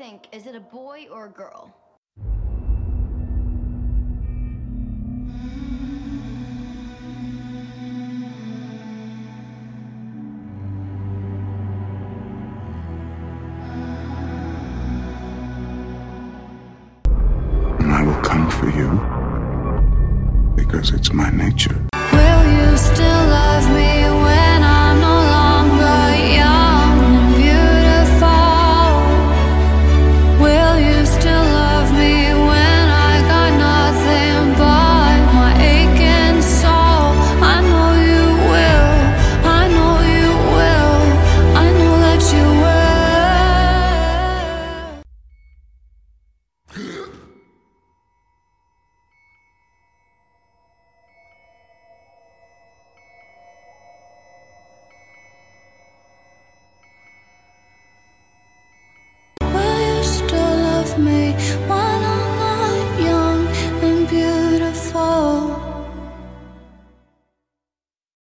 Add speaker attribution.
Speaker 1: think? Is it a boy or a girl?
Speaker 2: And I will come for you because it's my nature.
Speaker 3: Will you still love me Huh?